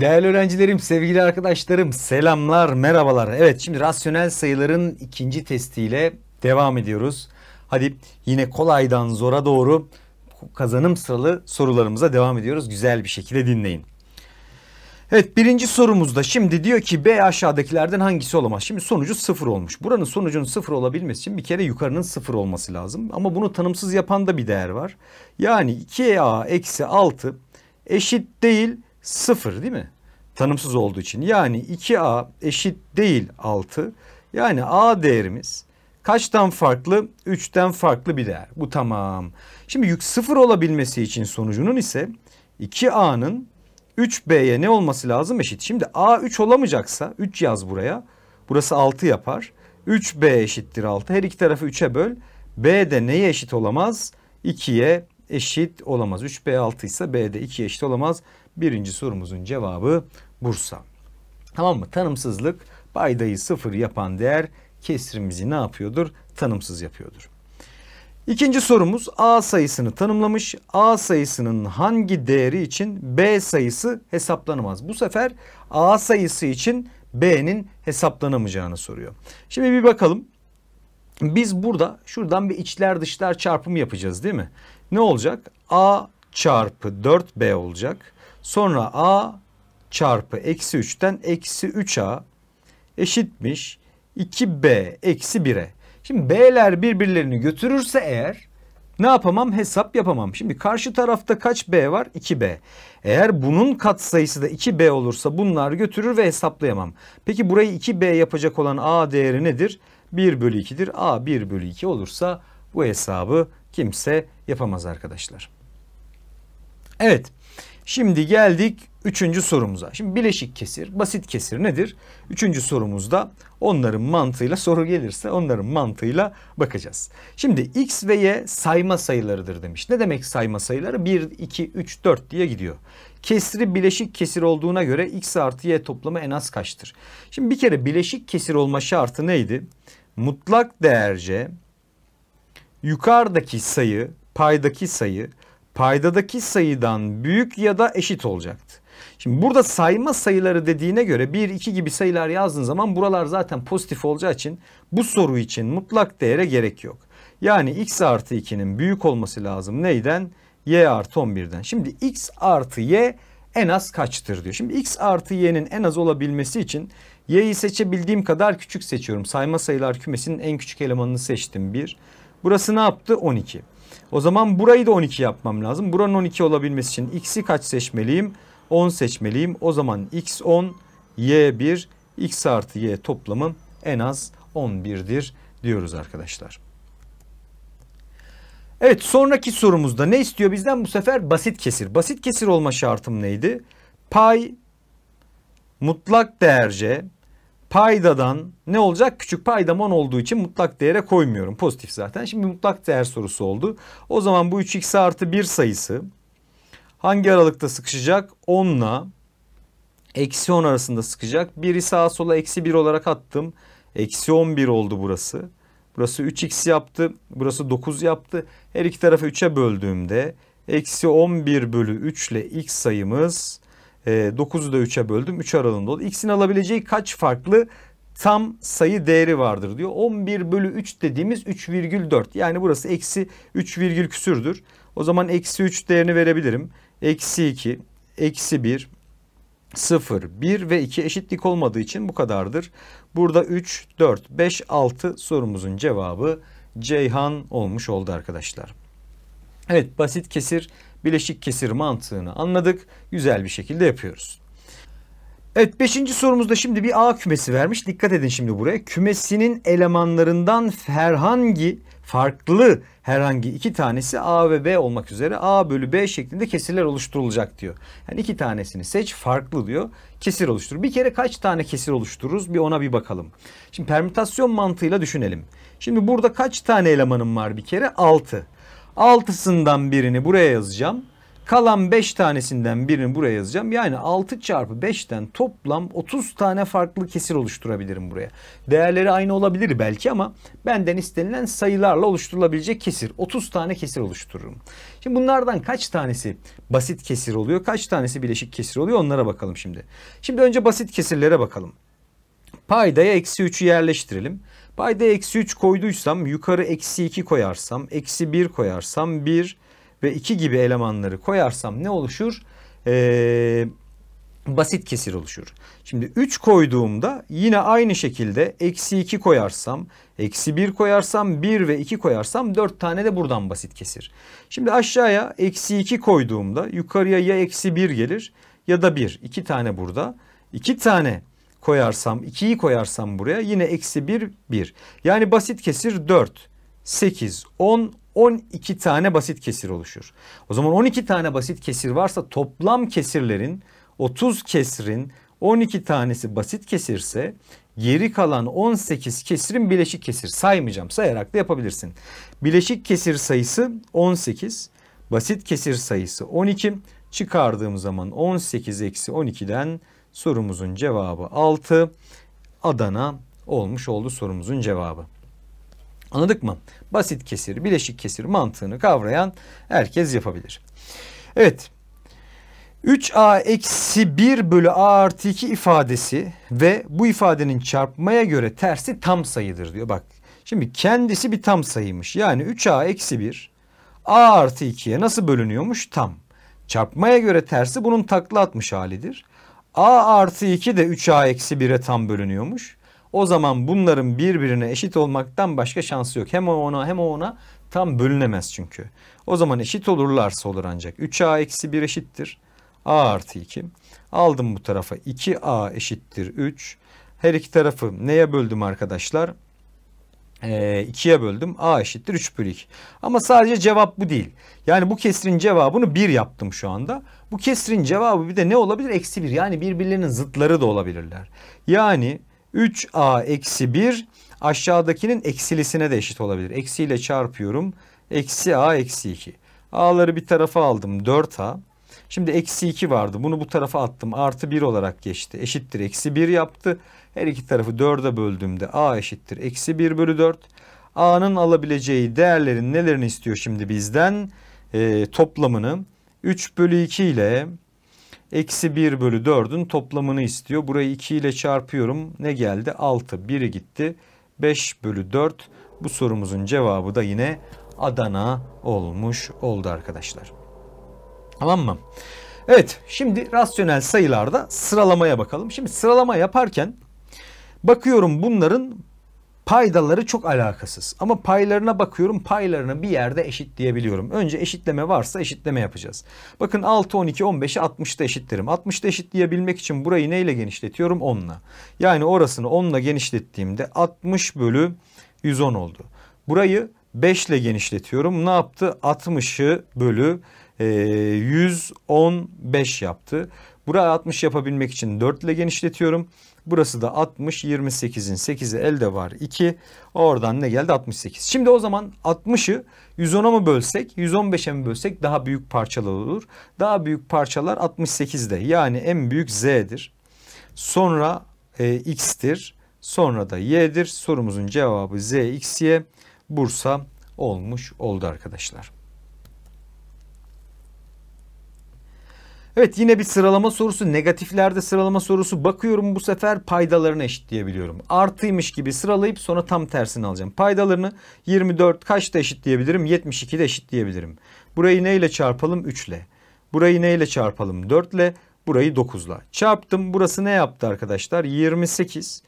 Değerli öğrencilerim, sevgili arkadaşlarım, selamlar, merhabalar. Evet, şimdi rasyonel sayıların ikinci testiyle devam ediyoruz. Hadi yine kolaydan zora doğru kazanım sıralı sorularımıza devam ediyoruz. Güzel bir şekilde dinleyin. Evet birinci sorumuzda şimdi diyor ki B aşağıdakilerden hangisi olamaz? Şimdi sonucu sıfır olmuş. Buranın sonucunun sıfır olabilmesi için bir kere yukarının sıfır olması lazım. Ama bunu tanımsız yapan da bir değer var. Yani 2A eksi 6 eşit değil 0 değil mi? Tanımsız olduğu için. Yani 2A eşit değil 6. Yani A değerimiz kaçtan farklı? 3'ten farklı bir değer. Bu tamam. Şimdi yük 0 olabilmesi için sonucunun ise 2A'nın 3B'ye ne olması lazım? Eşit. Şimdi A 3 olamayacaksa 3 yaz buraya. Burası 6 yapar. 3B eşittir 6. Her iki tarafı 3'e böl. B de neye eşit olamaz? 2'ye eşit olamaz. 3B 6 ise B de 2'ye eşit olamaz. Birinci sorumuzun cevabı Bursa. Tamam mı? Tanımsızlık paydayı sıfır yapan değer kesrimizi ne yapıyordur? Tanımsız yapıyordur. İkinci sorumuz A sayısını tanımlamış. A sayısının hangi değeri için B sayısı hesaplanamaz? Bu sefer A sayısı için B'nin hesaplanamayacağını soruyor. Şimdi bir bakalım. Biz burada şuradan bir içler dışlar çarpımı yapacağız değil mi? Ne olacak? A çarpı 4B olacak. Sonra A çarpı eksi 3'ten eksi 3A eşitmiş 2B eksi 1'e. Şimdi B'ler birbirlerini götürürse eğer ne yapamam? Hesap yapamam. Şimdi karşı tarafta kaç B var? 2B. Eğer bunun katsayısı da 2B olursa bunlar götürür ve hesaplayamam. Peki burayı 2B yapacak olan A değeri nedir? 1 bölü 2'dir. A 1 bölü 2 olursa bu hesabı kimse yapamaz arkadaşlar. Evet. Şimdi geldik üçüncü sorumuza. Şimdi bileşik kesir, basit kesir nedir? Üçüncü sorumuzda onların mantığıyla soru gelirse onların mantığıyla bakacağız. Şimdi x ve y sayma sayılarıdır demiş. Ne demek sayma sayıları? 1, 2, 3, 4 diye gidiyor. Kesri bileşik kesir olduğuna göre x artı y toplamı en az kaçtır? Şimdi bir kere bileşik kesir olma şartı neydi? Mutlak değerce yukarıdaki sayı, paydaki sayı paydadaki sayıdan büyük ya da eşit olacaktı. Şimdi burada sayma sayıları dediğine göre 1, 2 gibi sayılar yazdığın zaman buralar zaten pozitif olacağı için bu soru için mutlak değere gerek yok. Yani x artı 2'nin büyük olması lazım neyden? y artı 11'den. Şimdi x artı y en az kaçtır diyor. Şimdi x artı y'nin en az olabilmesi için y'yi seçebildiğim kadar küçük seçiyorum. Sayma sayılar kümesinin en küçük elemanını seçtim 1. Burası ne yaptı? 12. O zaman burayı da 12 yapmam lazım. Buranın 12 olabilmesi için x'i kaç seçmeliyim? 10 seçmeliyim. O zaman x 10, y 1, x artı y toplamı en az 11'dir diyoruz arkadaşlar. Evet sonraki sorumuzda ne istiyor bizden? Bu sefer basit kesir. Basit kesir olma şartım neydi? Pay mutlak değerce paydadan ne olacak? Küçük paydam 10 olduğu için mutlak değere koymuyorum. Pozitif zaten. Şimdi mutlak değer sorusu oldu. O zaman bu 3x artı 1 sayısı hangi aralıkta sıkışacak? 10 ile eksi 10 arasında sıkacak. Biri sağa sola eksi 1 olarak attım. Eksi 11 oldu burası. Burası 3x yaptı. Burası 9 yaptı. Her iki tarafı 3'e böldüğümde eksi 11 bölü 3 ile x sayımız 9'u e, da 3'e böldüm. 3 aralığında oldu. X'in alabileceği kaç farklı tam sayı değeri vardır diyor. 11 bölü 3 dediğimiz 3,4. Yani burası eksi 3 virgül küsürdür. O zaman eksi 3 değerini verebilirim. Eksi 2, eksi 1, 0, 1 ve 2 eşitlik olmadığı için bu kadardır. Burada 3, 4, 5, 6 sorumuzun cevabı Ceyhan olmuş oldu arkadaşlar. Evet basit kesir bileşik kesir mantığını anladık. Güzel bir şekilde yapıyoruz. Evet beşinci sorumuzda şimdi bir A kümesi vermiş. Dikkat edin şimdi buraya. Kümesinin elemanlarından herhangi farklı herhangi iki tanesi A ve B olmak üzere A bölü B şeklinde kesirler oluşturulacak diyor. Yani iki tanesini seç farklı diyor. Kesir oluştur. Bir kere kaç tane kesir oluştururuz bir ona bir bakalım. Şimdi permütasyon mantığıyla düşünelim. Şimdi burada kaç tane elemanım var bir kere? 6. Altısından birini buraya yazacağım. Kalan 5 tanesinden birini buraya yazacağım. Yani 6 çarpı 5'ten toplam 30 tane farklı kesir oluşturabilirim buraya. Değerleri aynı olabilir belki ama benden istenilen sayılarla oluşturulabilecek kesir. 30 tane kesir oluştururum. Şimdi bunlardan kaç tanesi basit kesir oluyor? Kaç tanesi bileşik kesir oluyor? Onlara bakalım şimdi. Şimdi önce basit kesirlere bakalım. Paydaya eksi 3'ü yerleştirelim. Paydaya eksi 3 koyduysam yukarı eksi 2 koyarsam, eksi 1 koyarsam 1 ve 2 gibi elemanları koyarsam ne oluşur? Ee, basit kesir oluşur. Şimdi 3 koyduğumda yine aynı şekilde eksi 2 koyarsam, eksi 1 koyarsam, 1 ve 2 koyarsam 4 tane de buradan basit kesir. Şimdi aşağıya eksi 2 koyduğumda yukarıya ya eksi 1 gelir ya da 1. 2 tane burada. 2 tane koyarsam 2'yi koyarsam buraya yine eksi 1 1. Yani basit kesir 4, 8, 10, 12 tane basit kesir oluşur. O zaman 12 tane basit kesir varsa toplam kesirlerin 30 kesirin 12 tanesi basit kesirse geri kalan 18 kesirin bileşik kesir saymayacağım sayarak da yapabilirsin. Bileşik kesir sayısı 18 basit kesir sayısı 12 çıkardığım zaman 18 eksi 12'den sorumuzun cevabı 6 Adana olmuş oldu sorumuzun cevabı. Anladık mı? Basit kesir, bileşik kesir mantığını kavrayan herkes yapabilir. Evet. 3a eksi 1 bölü a artı 2 ifadesi ve bu ifadenin çarpmaya göre tersi tam sayıdır diyor. Bak şimdi kendisi bir tam sayıymış. Yani 3a eksi 1 a artı 2'ye nasıl bölünüyormuş? Tam. Çarpmaya göre tersi bunun takla atmış halidir. a artı 2 de 3a eksi 1'e tam bölünüyormuş. O zaman bunların birbirine eşit olmaktan başka şansı yok. Hem o ona hem o ona tam bölünemez çünkü. O zaman eşit olurlarsa olur ancak. 3a eksi 1 eşittir. a artı 2. Aldım bu tarafa 2a eşittir 3. Her iki tarafı neye böldüm arkadaşlar? E, 2'ye böldüm. A eşittir 3 bölü 2. Ama sadece cevap bu değil. Yani bu kesrin cevabını 1 yaptım şu anda. Bu kesrin cevabı bir de ne olabilir? Eksi 1. Yani birbirlerinin zıtları da olabilirler. Yani 3a eksi 1 aşağıdakinin eksilisine de eşit olabilir. Eksiyle çarpıyorum. Eksi a eksi 2. A'ları bir tarafa aldım 4a. Şimdi eksi 2 vardı. Bunu bu tarafa attım. Artı 1 olarak geçti. Eşittir. Eksi 1 yaptı. Her iki tarafı 4'e böldüğümde a eşittir. Eksi 1 bölü 4. A'nın alabileceği değerlerin nelerini istiyor şimdi bizden? E, toplamını 3 bölü 2 ile Eksi 1 bölü 4'ün toplamını istiyor. Burayı 2 ile çarpıyorum. Ne geldi? 6. 1'i gitti. 5 bölü 4. Bu sorumuzun cevabı da yine Adana olmuş oldu arkadaşlar. Tamam mı? Evet şimdi rasyonel sayılarda sıralamaya bakalım. Şimdi sıralama yaparken bakıyorum bunların Paydaları çok alakasız. Ama paylarına bakıyorum paylarını bir yerde eşitleyebiliyorum. Önce eşitleme varsa eşitleme yapacağız. Bakın 6, 12, 15'i 60'da eşitlerim. 60'da eşitleyebilmek için burayı neyle genişletiyorum? 10'la. Yani orasını 10'la genişlettiğimde 60 bölü 110 oldu. Burayı 5 ile genişletiyorum. Ne yaptı? 60'ı bölü e, 115 yaptı. Burayı 60 yapabilmek için 4 ile genişletiyorum. Burası da 60. 28'in 8'i elde var 2. Oradan ne geldi? 68. Şimdi o zaman 60'ı 110'a mı bölsek 115'e mi bölsek daha büyük parçalar olur. Daha büyük parçalar 68'de. Yani en büyük Z'dir. Sonra e, X'tir. Sonra da Y'dir. Sorumuzun cevabı Z, X, Y. Bursa olmuş oldu arkadaşlar. Evet yine bir sıralama sorusu. Negatiflerde sıralama sorusu. Bakıyorum bu sefer paydalarını eşitleyebiliyorum. Artıymış gibi sıralayıp sonra tam tersini alacağım. Paydalarını 24 kaçta eşitleyebilirim? 72'de eşitleyebilirim. Burayı neyle çarpalım? 3 ile. Burayı neyle çarpalım? 4 ile. Burayı 9 ile. Çarptım. Burası ne yaptı arkadaşlar? 28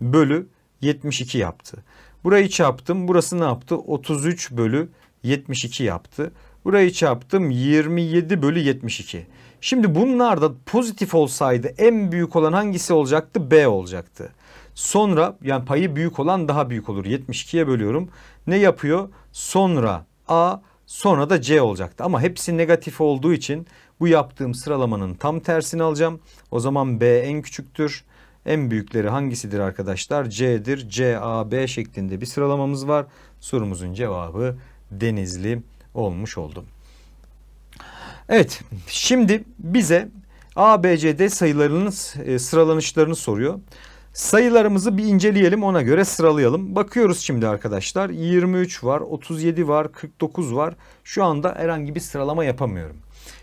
bölü 72 yaptı. Burayı çarptım. Burası ne yaptı? 33 bölü 72 yaptı. Burayı çarptım 27 bölü 72. Şimdi bunlar da pozitif olsaydı en büyük olan hangisi olacaktı? B olacaktı. Sonra yani payı büyük olan daha büyük olur. 72'ye bölüyorum. Ne yapıyor? Sonra A sonra da C olacaktı. Ama hepsi negatif olduğu için bu yaptığım sıralamanın tam tersini alacağım. O zaman B en küçüktür. En büyükleri hangisidir arkadaşlar? C'dir. C, A, B şeklinde bir sıralamamız var. Sorumuzun cevabı Denizli olmuş oldu. Evet şimdi bize A, B, C, D sayılarının e, sıralanışlarını soruyor. Sayılarımızı bir inceleyelim ona göre sıralayalım. Bakıyoruz şimdi arkadaşlar 23 var 37 var 49 var. Şu anda herhangi bir sıralama yapamıyorum.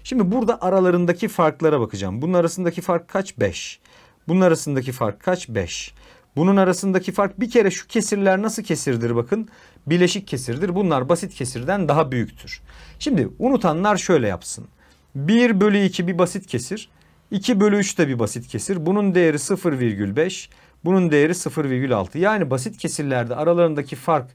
Şimdi burada aralarındaki farklara bakacağım. Bunun arasındaki fark kaç? 5. Bunun arasındaki fark kaç? 5. Bunun arasındaki fark bir kere şu kesirler nasıl kesirdir bakın. Bileşik kesirdir. Bunlar basit kesirden daha büyüktür. Şimdi unutanlar şöyle yapsın. 1 bölü 2 bir basit kesir. 2 bölü 3 de bir basit kesir. Bunun değeri 0,5. Bunun değeri 0,6. Yani basit kesirlerde aralarındaki fark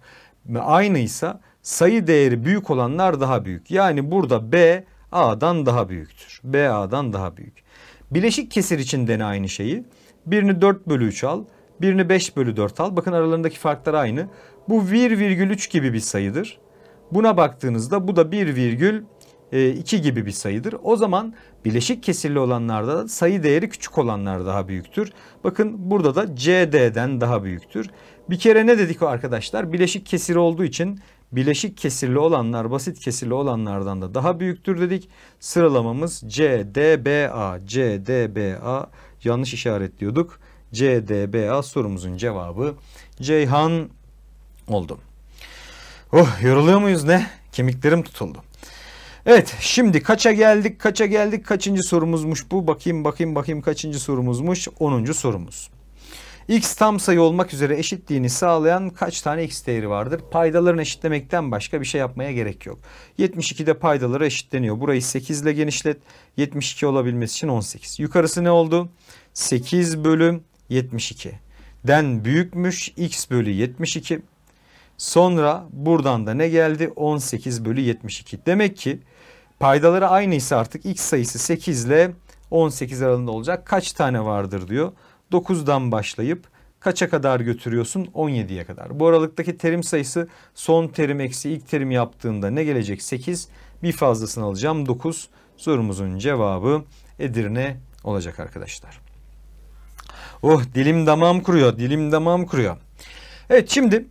aynıysa sayı değeri büyük olanlar daha büyük. Yani burada B A'dan daha büyüktür. B A'dan daha büyük. Bileşik kesir için dene aynı şeyi. Birini 4 bölü 3 al. Birini 5 bölü 4 al. Bakın aralarındaki farklar aynı. Bu 1,3 gibi bir sayıdır. Buna baktığınızda bu da 1,2 e, gibi bir sayıdır. O zaman bileşik kesirli olanlarda da sayı değeri küçük olanlar daha büyüktür. Bakın burada da CD'den daha büyüktür. Bir kere ne dedik arkadaşlar? Bileşik kesir olduğu için bileşik kesirli olanlar basit kesirli olanlardan da daha büyüktür dedik. Sıralamamız CDBA, CDBA yanlış işaretliyorduk. CDBA sorumuzun cevabı Ceyhan oldu. Oh yoruluyor muyuz ne? Kemiklerim tutuldu. Evet şimdi kaça geldik kaça geldik kaçıncı sorumuzmuş bu bakayım bakayım bakayım kaçıncı sorumuzmuş 10. sorumuz. X tam sayı olmak üzere eşitliğini sağlayan kaç tane x değeri vardır? Paydalarını eşitlemekten başka bir şey yapmaya gerek yok. 72'de paydaları eşitleniyor. Burayı 8 ile genişlet. 72 olabilmesi için 18. Yukarısı ne oldu? 8 bölü 72. Den büyükmüş x bölü 72. Sonra buradan da ne geldi? 18 bölü 72. Demek ki paydaları aynıysa artık x sayısı 8 ile 18 aralığında olacak. Kaç tane vardır diyor. 9'dan başlayıp kaça kadar götürüyorsun? 17'ye kadar. Bu aralıktaki terim sayısı son terim eksi ilk terim yaptığında ne gelecek? 8. Bir fazlasını alacağım 9. Sorumuzun cevabı Edirne olacak arkadaşlar. Oh dilim damağım kuruyor. Dilim damağım kuruyor. Evet şimdi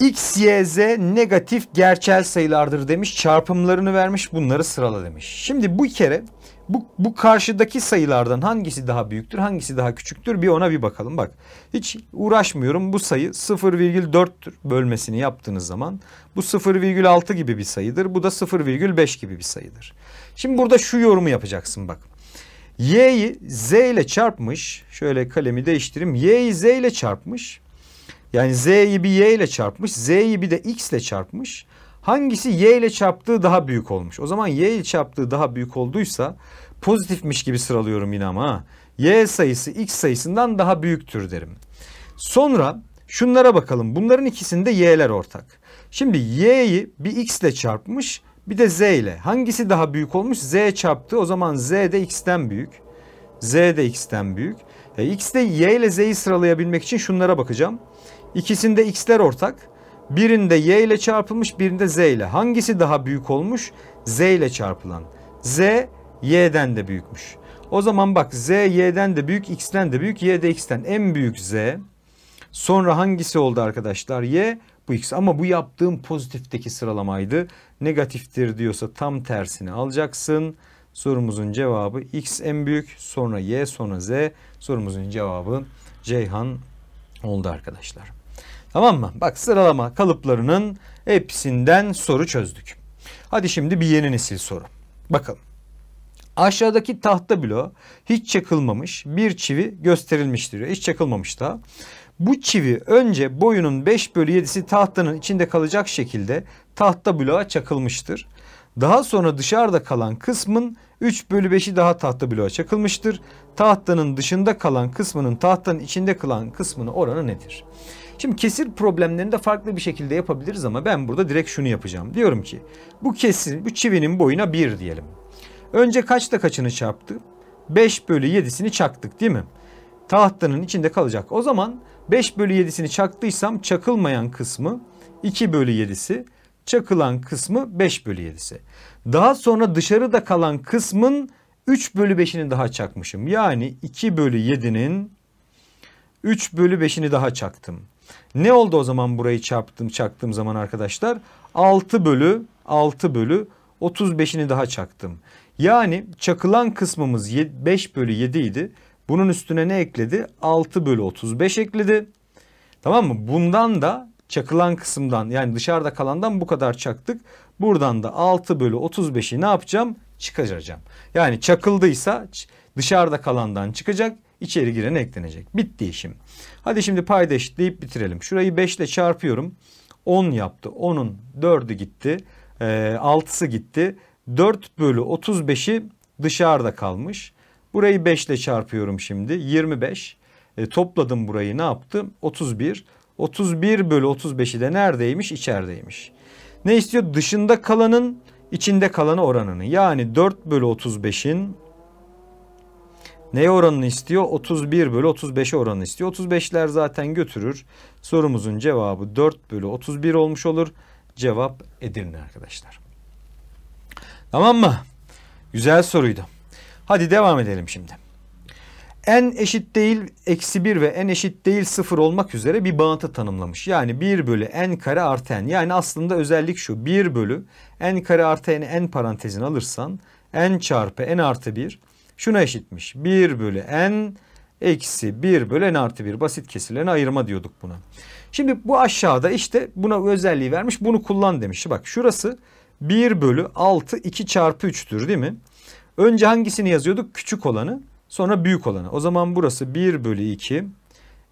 X, Y, Z negatif gerçel sayılardır demiş. Çarpımlarını vermiş bunları sırala demiş. Şimdi bu kere bu, bu karşıdaki sayılardan hangisi daha büyüktür hangisi daha küçüktür bir ona bir bakalım. Bak hiç uğraşmıyorum bu sayı 0,4'tür bölmesini yaptığınız zaman bu 0,6 gibi bir sayıdır bu da 0,5 gibi bir sayıdır. Şimdi burada şu yorumu yapacaksın bak. Y'yi Z ile çarpmış şöyle kalemi değiştireyim Y'yi Z ile çarpmış yani z'yi bir y ile çarpmış. Z'yi bir de x ile çarpmış. Hangisi y ile çarptığı daha büyük olmuş? O zaman y ile çarptığı daha büyük olduysa pozitifmiş gibi sıralıyorum yine ama y sayısı x sayısından daha büyüktür derim. Sonra şunlara bakalım. Bunların ikisinde y'ler ortak. Şimdi y'yi bir x ile çarpmış bir de z ile. Hangisi daha büyük olmuş? z çarptı. O zaman z de x'ten büyük. z de x'ten büyük. E, x de y ile z'yi sıralayabilmek için şunlara bakacağım. İkisinde x'ler ortak. Birinde y ile çarpılmış birinde z ile. Hangisi daha büyük olmuş? z ile çarpılan. z y'den de büyükmüş. O zaman bak z y'den de büyük x'ten de büyük y de x'ten. En büyük z. Sonra hangisi oldu arkadaşlar? Y bu x ama bu yaptığım pozitifteki sıralamaydı. Negatiftir diyorsa tam tersini alacaksın. Sorumuzun cevabı x en büyük sonra y sonra z. Sorumuzun cevabı Ceyhan oldu arkadaşlar. Tamam mı? Bak sıralama kalıplarının hepsinden soru çözdük. Hadi şimdi bir yeni nesil soru. Bakalım. Aşağıdaki tahta bloğu hiç çakılmamış bir çivi gösterilmiştir. Hiç çakılmamış da. Bu çivi önce boyunun 5 bölü 7'si tahtanın içinde kalacak şekilde tahta bloğa çakılmıştır. Daha sonra dışarıda kalan kısmın 3 bölü 5'i daha tahta bloğa çakılmıştır. Tahtanın dışında kalan kısmının tahtanın içinde kalan kısmının oranı nedir? Şimdi kesir problemlerini de farklı bir şekilde yapabiliriz ama ben burada direkt şunu yapacağım. Diyorum ki bu kesir, bu çivinin boyuna 1 diyelim. Önce kaçta kaçını çarptı? 5 bölü 7'sini çaktık değil mi? Tahtanın içinde kalacak. O zaman 5 bölü 7'sini çaktıysam çakılmayan kısmı 2 bölü 7'si, çakılan kısmı 5 bölü 7'si. Daha sonra dışarıda kalan kısmın 3 bölü 5'ini daha çakmışım. Yani 2 bölü 7'nin 3 bölü 5'ini daha çaktım. Ne oldu o zaman burayı çarptım çaktığım zaman arkadaşlar? 6 bölü 6 bölü 35'ini daha çaktım. Yani çakılan kısmımız 5 bölü 7 idi. Bunun üstüne ne ekledi? 6 bölü 35 ekledi. Tamam mı? Bundan da çakılan kısımdan yani dışarıda kalandan bu kadar çaktık. Buradan da 6 bölü 35'i ne yapacağım? Çıkaracağım. Yani çakıldıysa dışarıda kalandan çıkacak. içeri giren eklenecek. Bitti işim. Hadi şimdi payda eşitleyip bitirelim. Şurayı 5 ile çarpıyorum. 10 yaptı. 10'un 4'ü gitti. E, 6'sı gitti. 4 bölü 35'i dışarıda kalmış. Burayı 5 ile çarpıyorum şimdi. 25. E, topladım burayı ne yaptım? 31. 31 bölü 35'i de neredeymiş? İçerideymiş. Ne istiyor? Dışında kalanın içinde kalanı oranını. Yani 4 bölü 35'in neye oranını istiyor? 31 bölü 35'e oranını istiyor. 35'ler zaten götürür. Sorumuzun cevabı 4 bölü 31 olmuş olur. Cevap Edirne arkadaşlar. Tamam mı? Güzel soruydu. Hadi devam edelim şimdi. n eşit değil eksi 1 ve n eşit değil 0 olmak üzere bir bağıntı tanımlamış. Yani 1 bölü n kare artı n. Yani aslında özellik şu 1 bölü n kare artı n n parantezini alırsan n çarpı n artı 1 şuna eşitmiş. 1 bölü n eksi 1 bölü n artı 1 basit kesirlerine ayırma diyorduk buna. Şimdi bu aşağıda işte buna özelliği vermiş bunu kullan demiş. Bak şurası 1 bölü 6 2 çarpı 3'tür değil mi? Önce hangisini yazıyorduk? Küçük olanı sonra büyük olanı. O zaman burası 1 bölü 2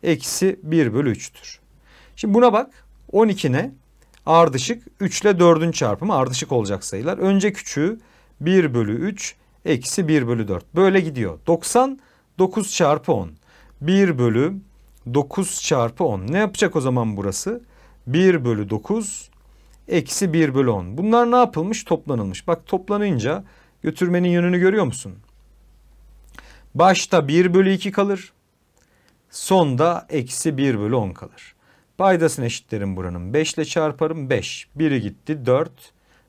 eksi 1 bölü 3'tür. Şimdi buna bak 12 ne? Ardışık 3 ile 4'ün çarpımı ardışık olacak sayılar. Önce küçüğü 1 bölü 3 eksi 1 bölü 4. Böyle gidiyor. 90 9 çarpı 10. 1 bölü 9 çarpı 10. Ne yapacak o zaman burası? 1 bölü 9 eksi 1 bölü 10. Bunlar ne yapılmış? Toplanılmış. Bak toplanınca götürmenin yönünü görüyor musun? Başta 1 bölü 2 kalır. Sonda eksi 1 bölü 10 kalır. Paydasını eşitlerim buranın. 5 ile çarparım 5. Biri gitti 4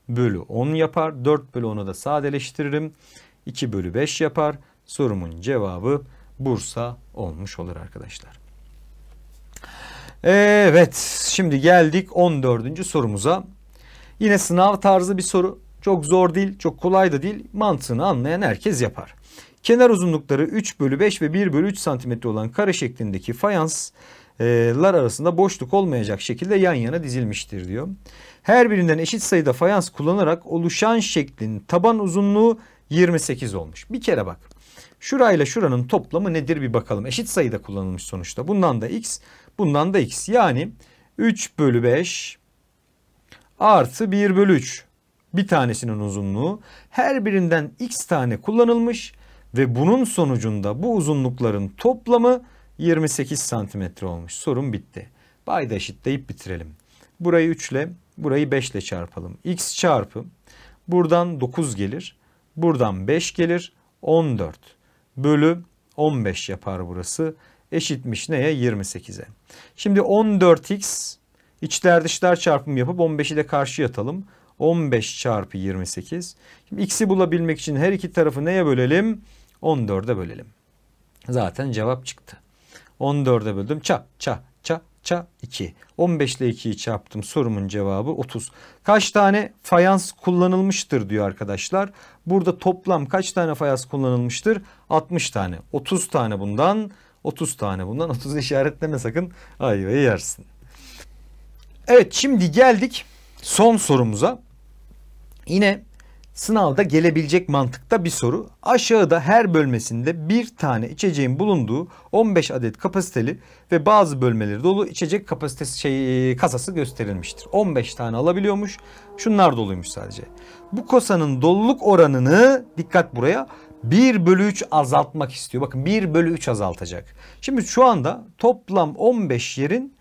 bölü 10 yapar. 4 bölü 10'u da sadeleştiririm. 2 bölü 5 yapar. Sorumun cevabı Bursa olmuş olur arkadaşlar. Evet şimdi geldik 14. sorumuza. Yine sınav tarzı bir soru. Çok zor değil, çok kolay da değil. Mantığını anlayan herkes yapar. Kenar uzunlukları 3 bölü 5 ve 1 bölü 3 santimetre olan kare şeklindeki fayanslar arasında boşluk olmayacak şekilde yan yana dizilmiştir diyor. Her birinden eşit sayıda fayans kullanarak oluşan şeklin taban uzunluğu 28 olmuş. Bir kere bak. Şurayla şuranın toplamı nedir bir bakalım. Eşit sayıda kullanılmış sonuçta. Bundan da x, bundan da x. Yani 3 bölü 5 artı 1 bölü 3. Bir tanesinin uzunluğu. Her birinden x tane kullanılmış ve bunun sonucunda bu uzunlukların toplamı 28 santimetre olmuş. Sorun bitti. Payda eşitleyip bitirelim. Burayı 3 ile burayı 5 ile çarpalım. x çarpı buradan 9 gelir. Buradan 5 gelir. 14 bölü 15 yapar burası. Eşitmiş neye? 28'e. Şimdi 14x içler dışlar çarpımı yapıp 15'i de karşı atalım. 15 çarpı 28. Şimdi x'i bulabilmek için her iki tarafı neye bölelim? 14'e bölelim. Zaten cevap çıktı. 14'e böldüm. Ça, ça, ça, ça 2. 15 ile 2'yi çarptım. Sorumun cevabı 30. Kaç tane fayans kullanılmıştır diyor arkadaşlar. Burada toplam kaç tane fayans kullanılmıştır? 60 tane. 30 tane bundan, 30 tane bundan. 30 işaretleme sakın ayvayı yersin. Evet şimdi geldik son sorumuza. Yine Sınavda gelebilecek mantıkta bir soru. Aşağıda her bölmesinde bir tane içeceğin bulunduğu 15 adet kapasiteli ve bazı bölmeleri dolu içecek kapasitesi şey, kasası gösterilmiştir. 15 tane alabiliyormuş. Şunlar doluymuş sadece. Bu kasanın doluluk oranını dikkat buraya 1 bölü 3 azaltmak istiyor. Bakın 1 bölü 3 azaltacak. Şimdi şu anda toplam 15 yerin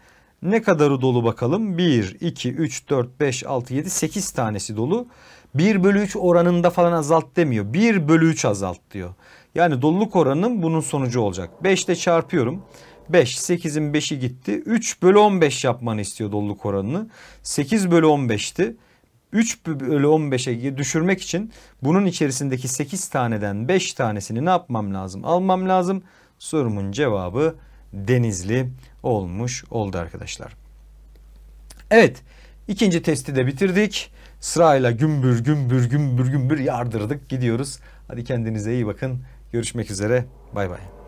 ne kadarı dolu bakalım? 1, 2, 3, 4, 5, 6, 7, 8 tanesi dolu. 1 bölü 3 oranında falan azalt demiyor. 1 bölü 3 azalt diyor. Yani doluluk oranının bunun sonucu olacak. 5 ile çarpıyorum. 5, 8'in 5'i gitti. 3 bölü 15 yapmanı istiyor doluluk oranını. 8 bölü 15'ti. 3 bölü 15'e düşürmek için bunun içerisindeki 8 taneden 5 tanesini ne yapmam lazım? Almam lazım. Sorumun cevabı Denizli olmuş oldu arkadaşlar. Evet ikinci testi de bitirdik. sırayla gümbür gümbür gümbür gümbür yardırdık gidiyoruz. Hadi kendinize iyi bakın. Görüşmek üzere. Bay bay.